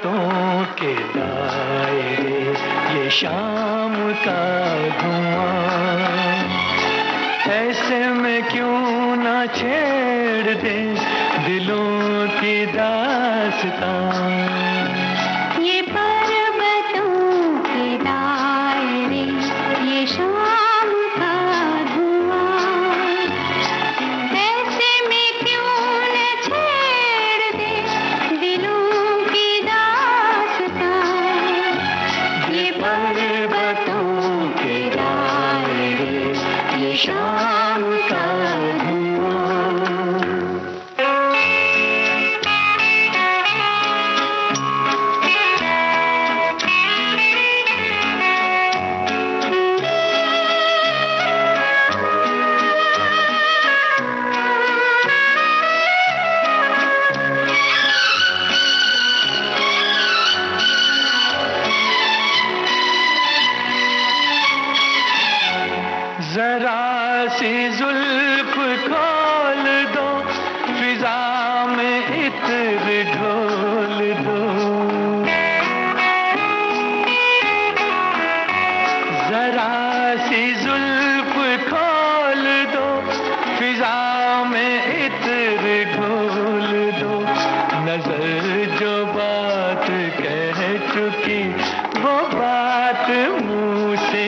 पर्वतों के दायरे ये शाम चुकी वो बात मुँह से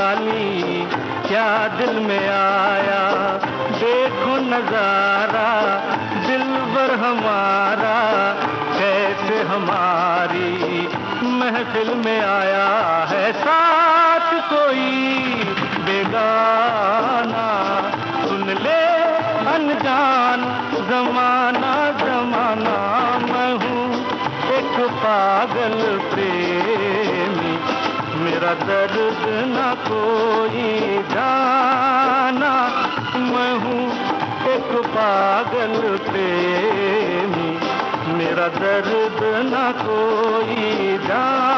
आँखें झुका ली क्या दिल में आया? देखो नज़ारा, दिल भर हमारा, कैसे हमारी महफिल में आया है साथ कोई बेगाना? सुन ले अनजान, जमाना जमाना मैं हूँ एक पागल प्रेमी। दर्द न कोई जाना। मैं हूँ एक पागल प्रेमी। मेरा दर्द न कोई जाना।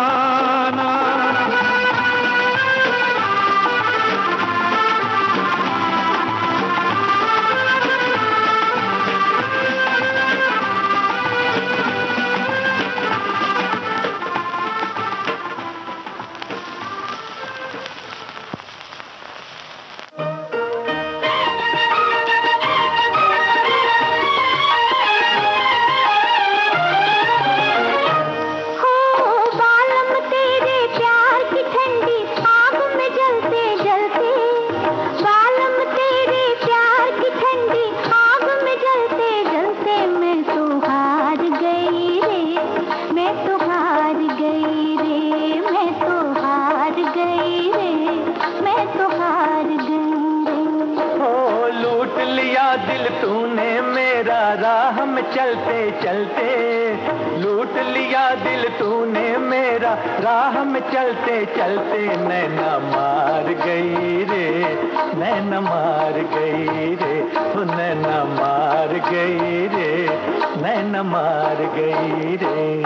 राह में चलते चलते नैना मार गई रे, नैना मार गई रे नैना मार गई रे, नैना मार गई रे।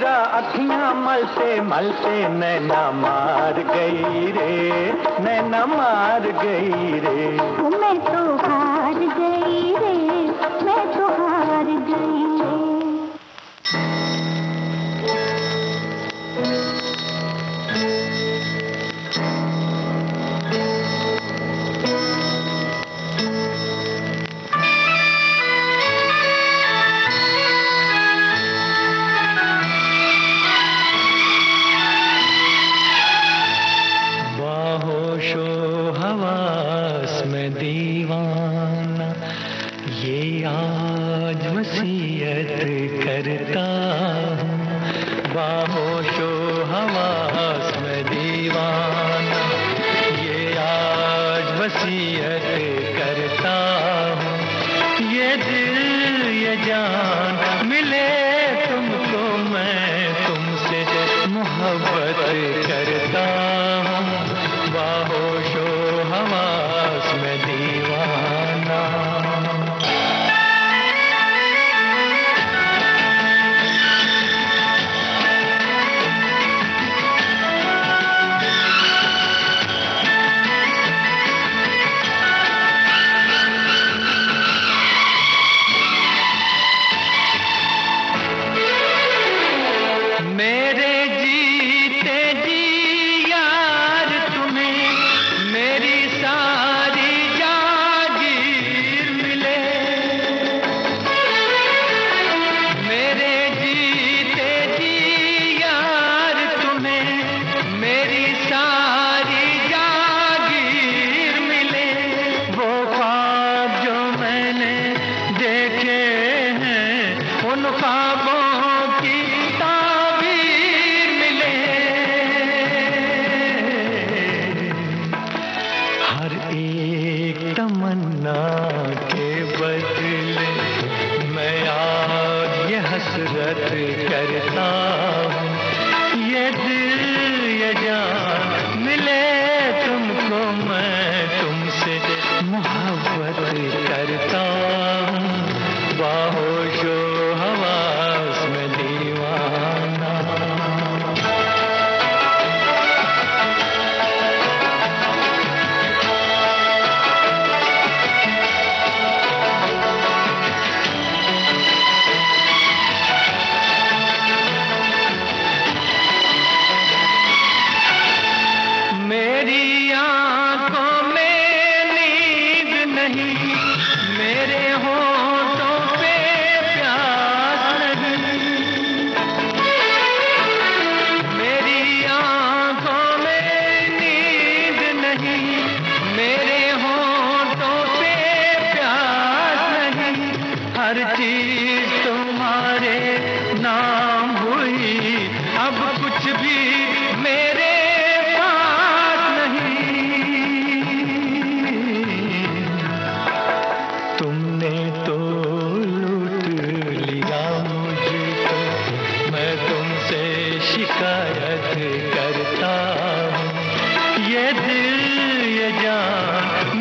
मेरा अखियाँ मलते मलते नैना मार गई रे नैना मार गई रे। मैं तो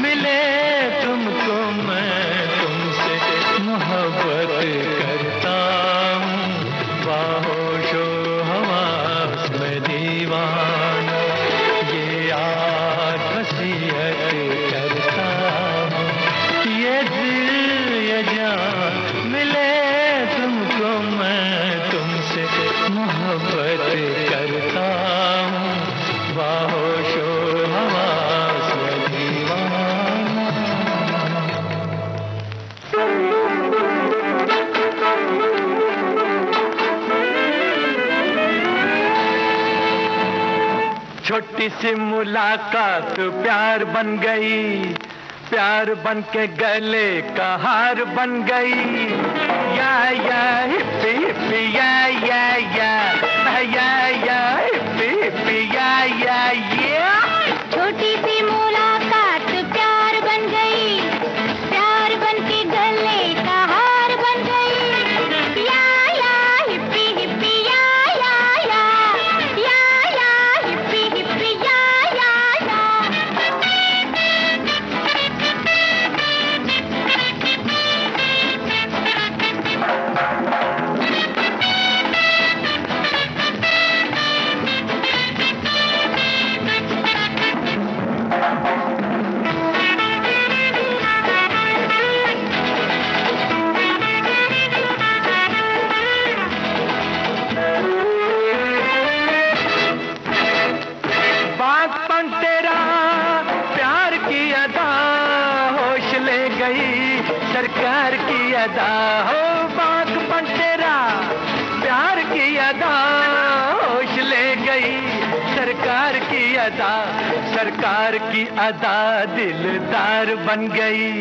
நிலவிலே छोटी सी मुलाकात, प्यार बन गई। प्यार बन के गले का हार बन गई। या या, हिप्पी हिप्पी, या या या। अदा, सरकार की अदा दिलदार बन गई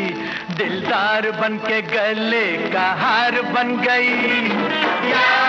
दिलदार बन के गले का हार बन गई या।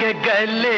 के गले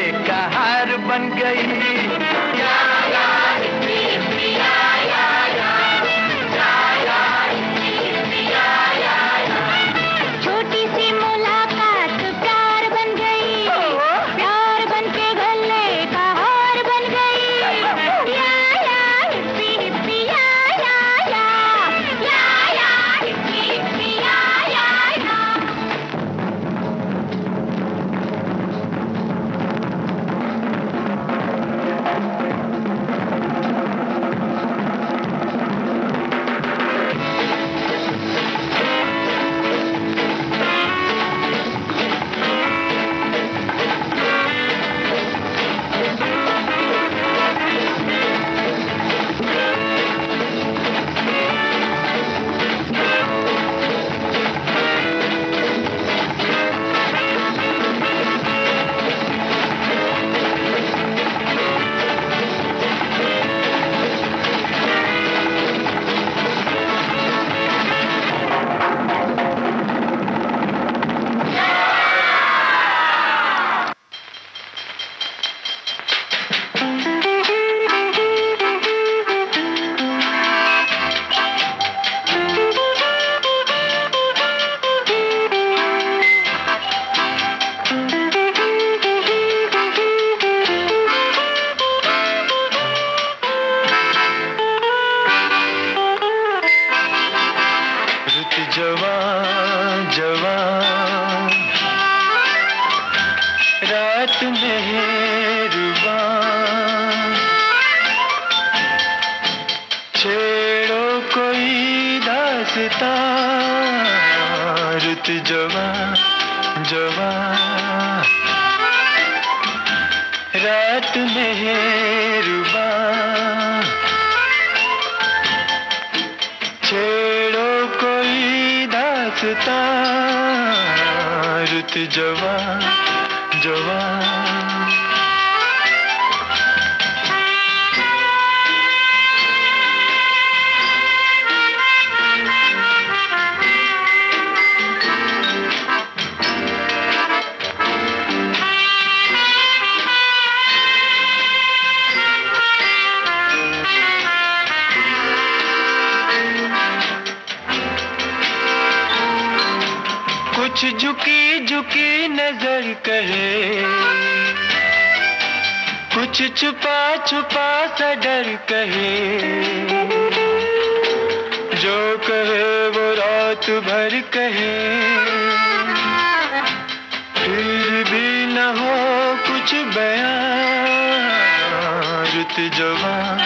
जवान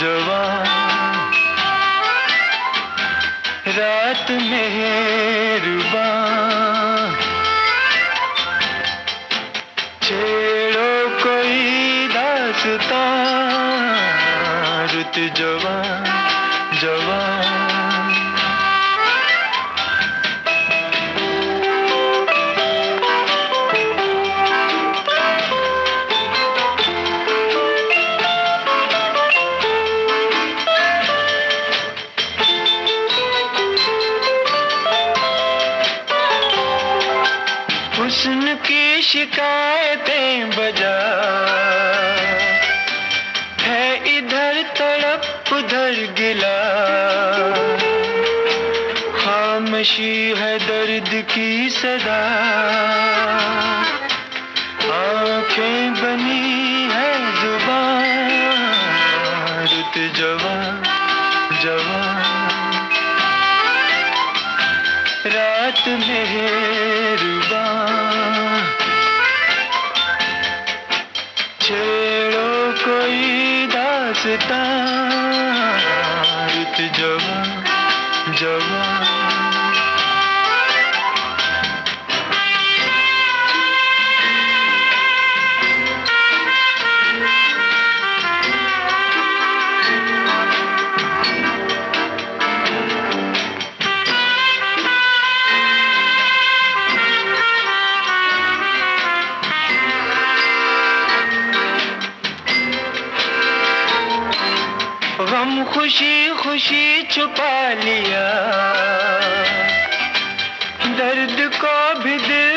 जवान। रात मेहरबा छेड़ो कोई दासता रुत जवान जवान। mexicano. भी दिल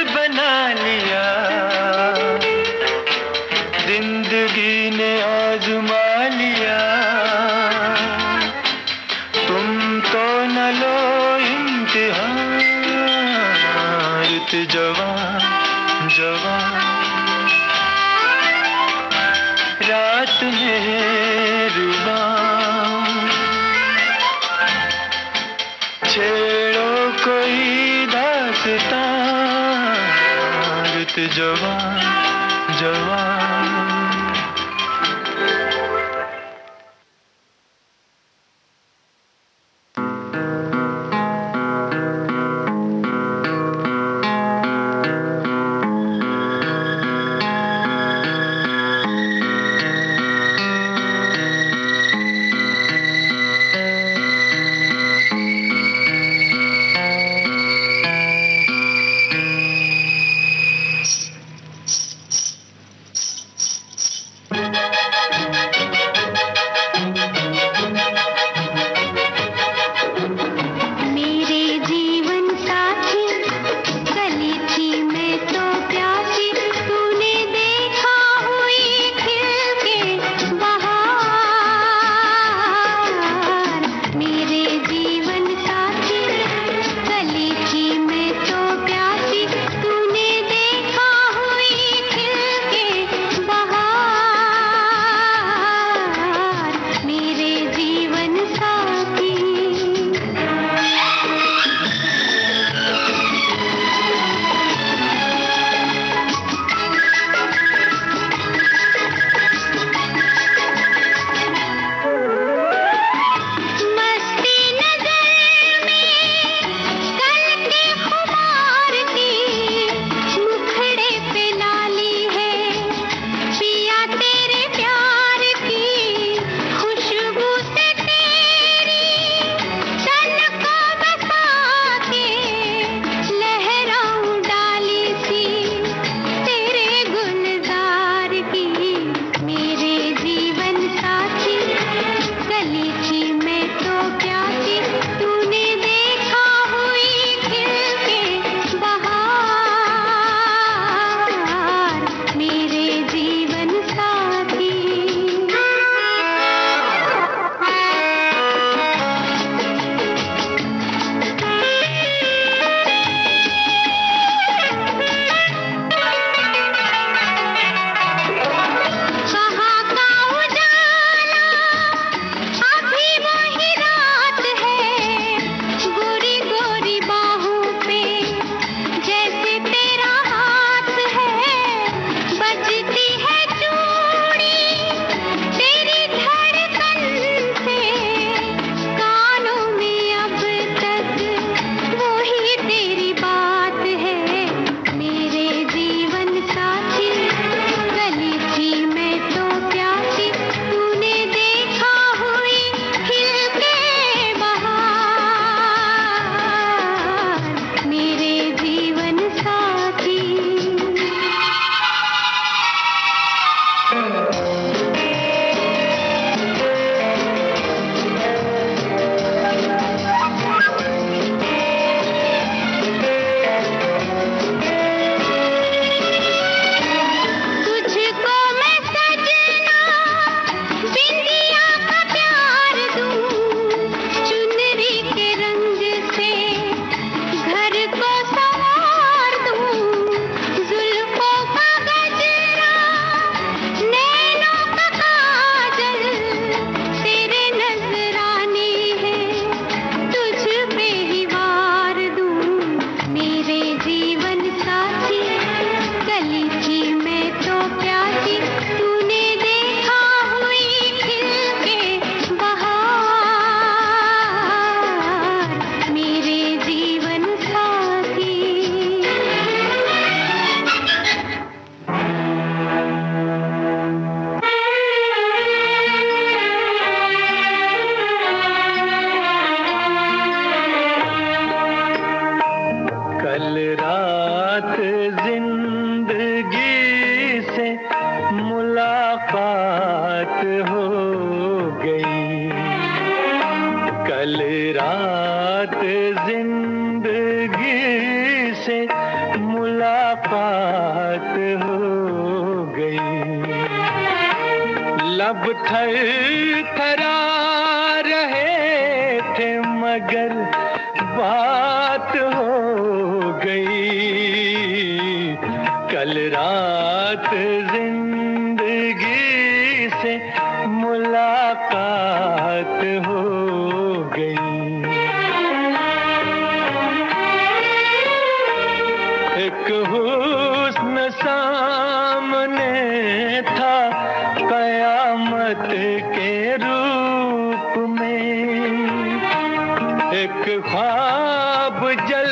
एक ख्वाब जल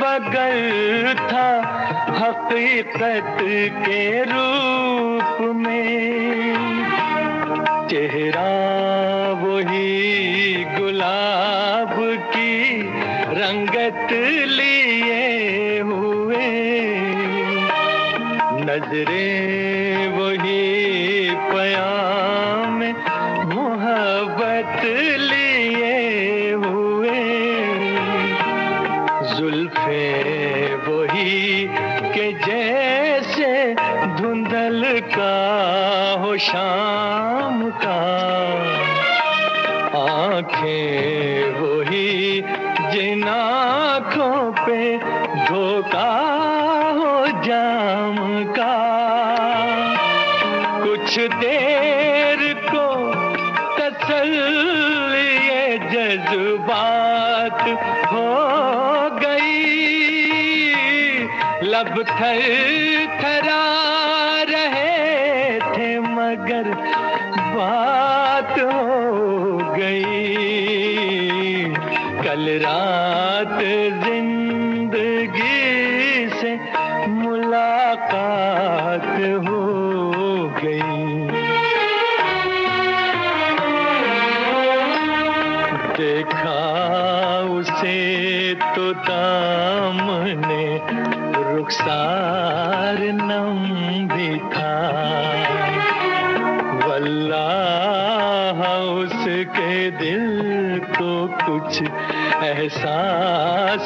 बगल था हकीकत के रूप में। चेहरा वही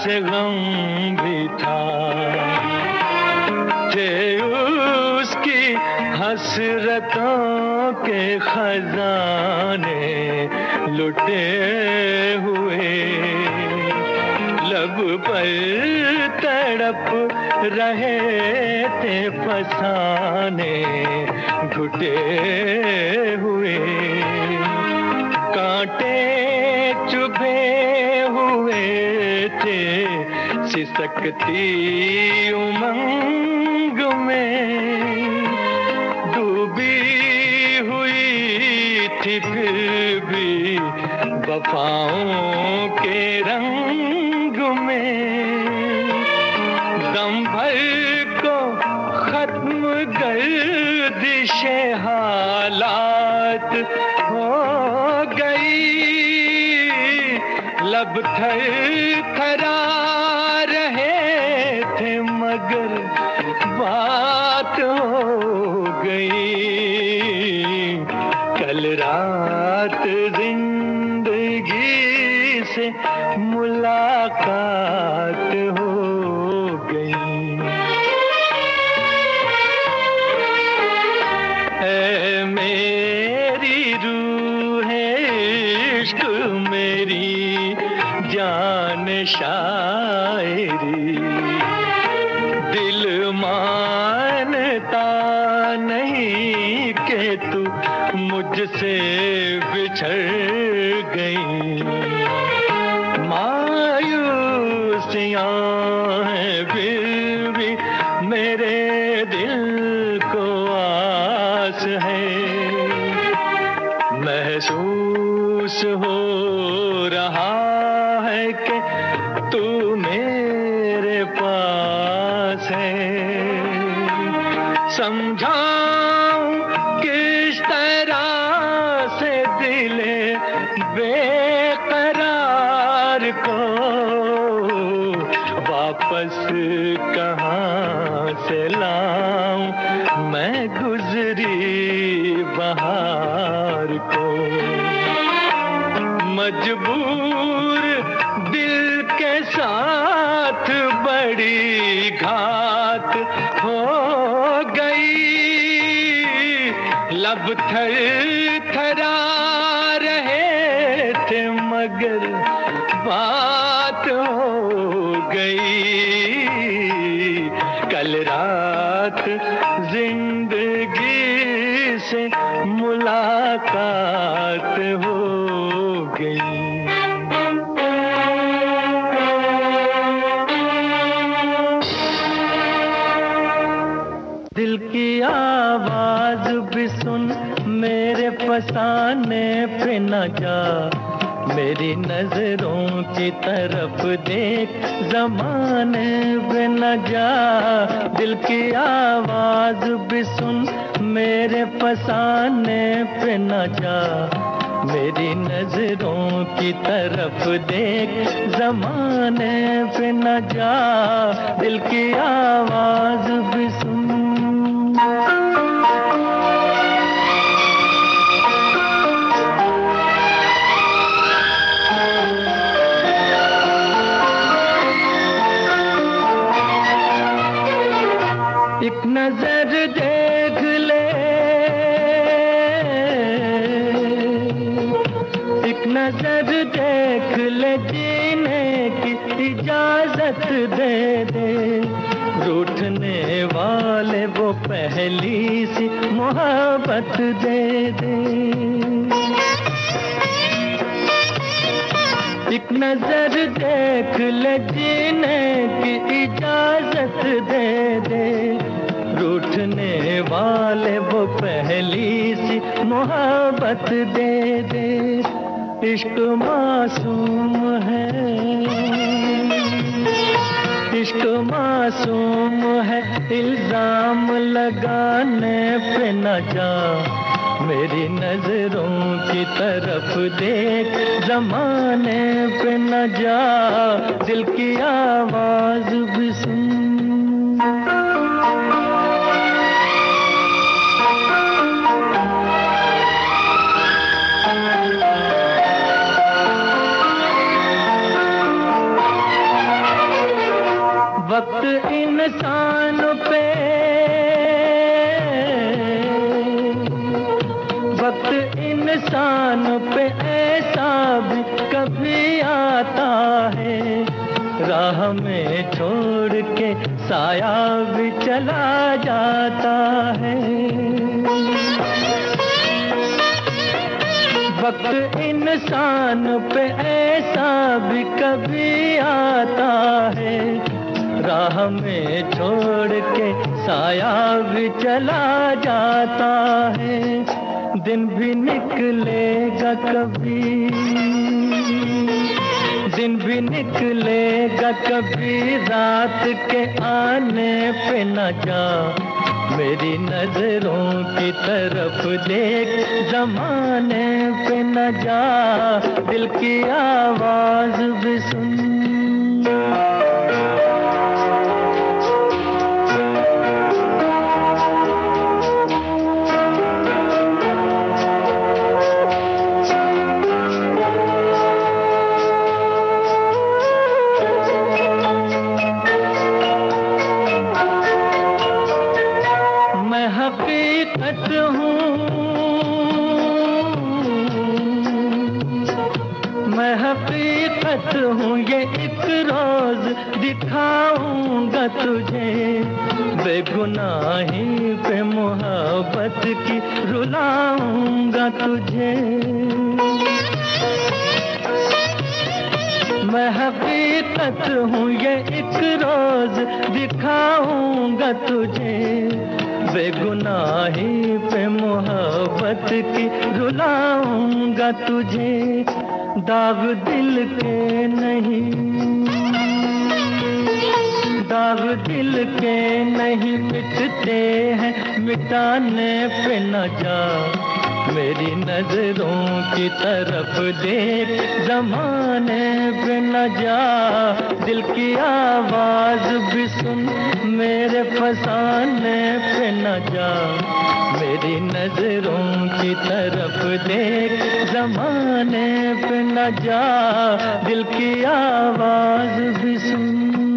से गम भी था थे उसकी हसरतों के खजाने लुटे हुए, लब पर तड़प रहे थे फसाने, घुटे हुए। सकती उमंग में। डूबी हुई थी फिर भी बफाओं के तू मेरे पास है। समझा तरफ़ देख जमाने पे न जा। दिल की आवाज़ भी सुन, मेरे फसाने पे न जा। मेरी नज़रों की तरफ़ देख, जमाने पे न जा। दिल की आवाज़ भी सुन। नज़र देख ले जीने की इजाज़त दे दे। रूठने वाले वो पहली सी मोहब्बत दे दे। एक नज़र देख ले जीने की इजाज़त दे दे। रूठने वाले वो पहली सी मोहब्बत दे दे। इश्क मासूम है। इश्क मासूम है, इल्ज़ाम लगाने पे न जा। मेरी नज़रों की तरफ़ देख, जमाने पे न जा। दिल की आवाज़ भी सुन छोड़ के साया भी चला जाता है। वक्त इंसान पे ऐसा भी कभी आता है। राह में छोड़ के साया भी चला जाता है। दिन भी निकलेगा कभी। दिन भी निकलेगा कभी रात के आने पे न जा। मेरी नज़रों की तरफ़ देख, जमाने पे न जा। दिल की आवाज़ भी सुन। बेगुनाही पे मोहब्बत की रुलाऊँगा तुझे। मैं हकीकत हूँ, ये एक रोज दिखाऊँगा तुझे। बेगुनाही पे मोहब्बत की रुलाऊँगा तुझे। दाग दिल के नहीं दाग दिल के नहीं मिटते हैं, मिटाने पे न जा। मेरी नज़रों की तरफ़ देख, जमाने पे न जा। दिल की आवाज़ भी सुन, मेरे फसाने पे न जा। मेरी नज़रों की तरफ़ देख, जमाने पे न जा। दिल की आवाज़ भी सुन।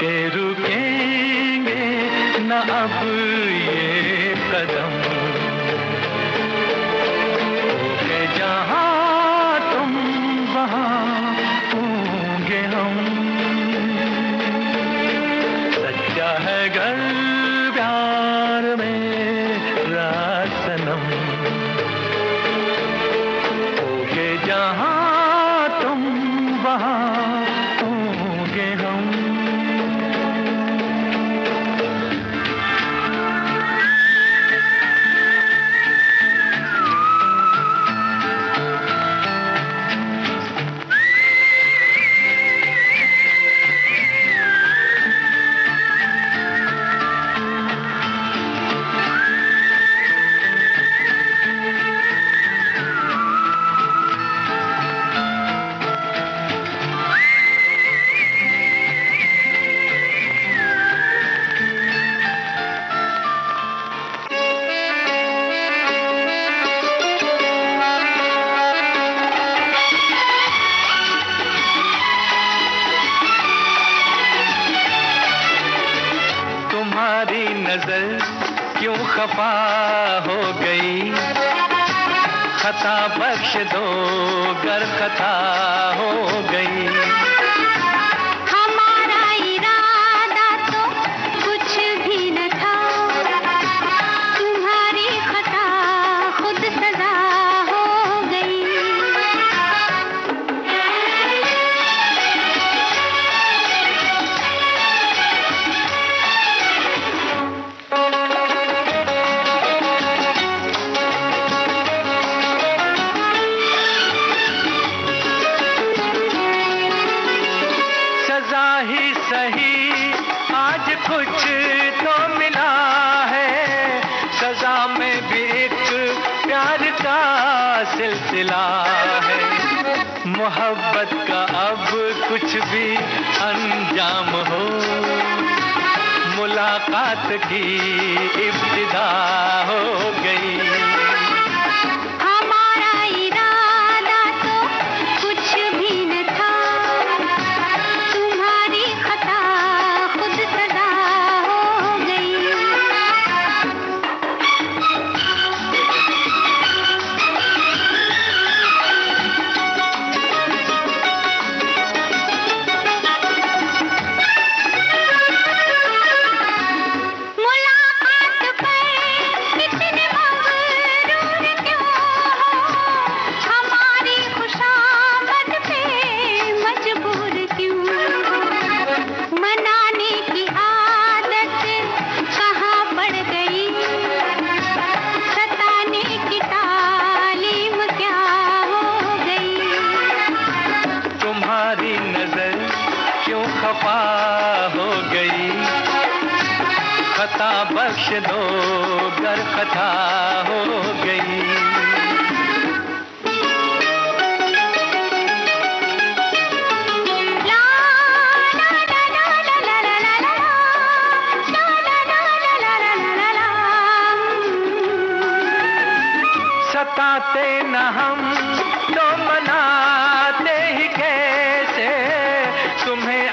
के रुकेंगे न अब ये कदम सिलसिला है। मोहब्बत का अब कुछ भी अंजाम हो। मुलाकात की इब्तदा हो गई।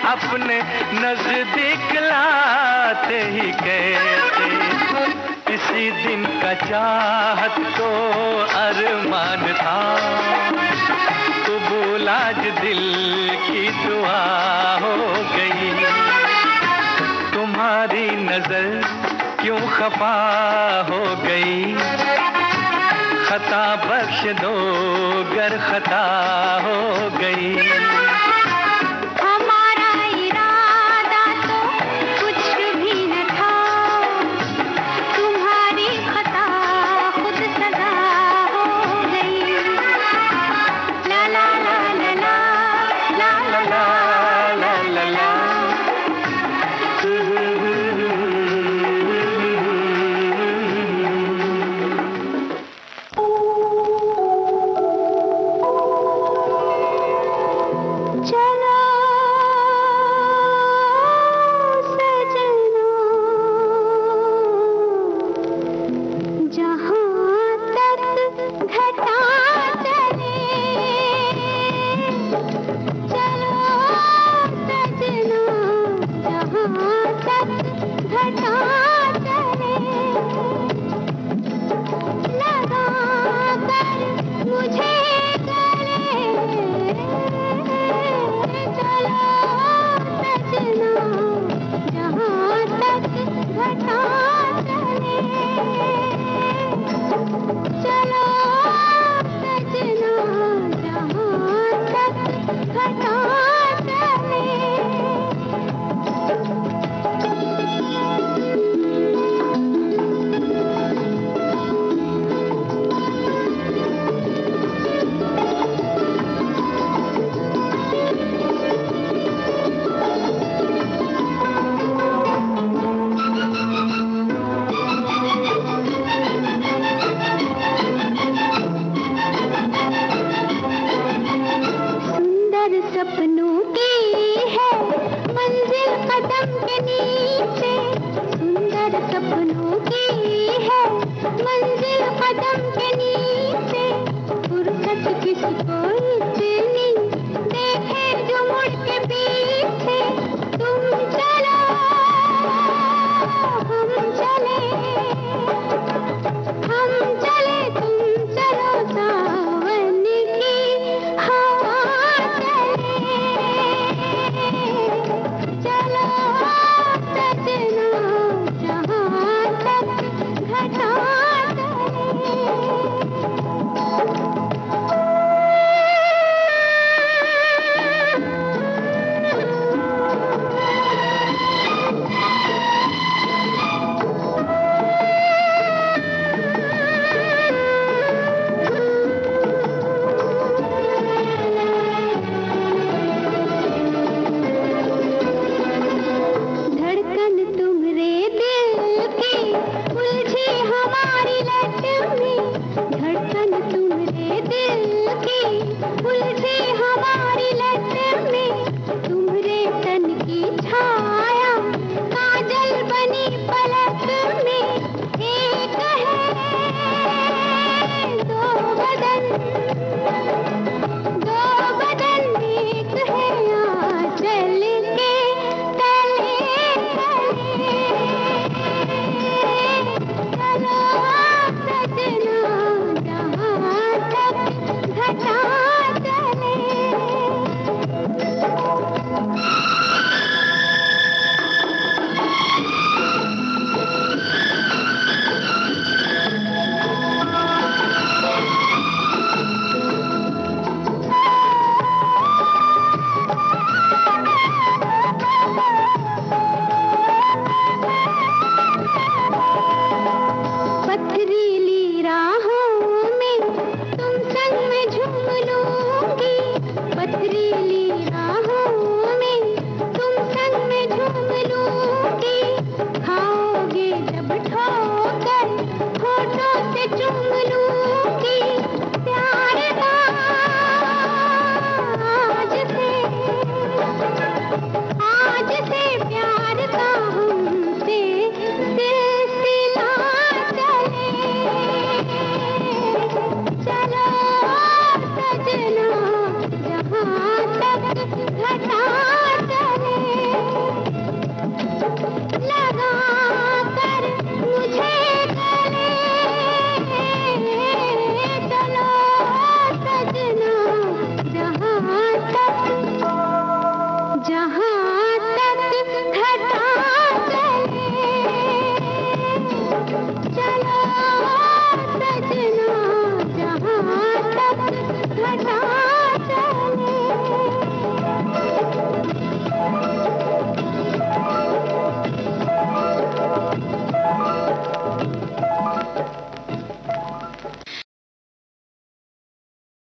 अपने नज़दीक लाते ही कहते इसी दिन का चाहत तो अरमान था। कबूल आज दिल की दुआ हो गई। तुम्हारी नज़र क्यों खफा हो गई? खता बख्श दो गर खता हो गई।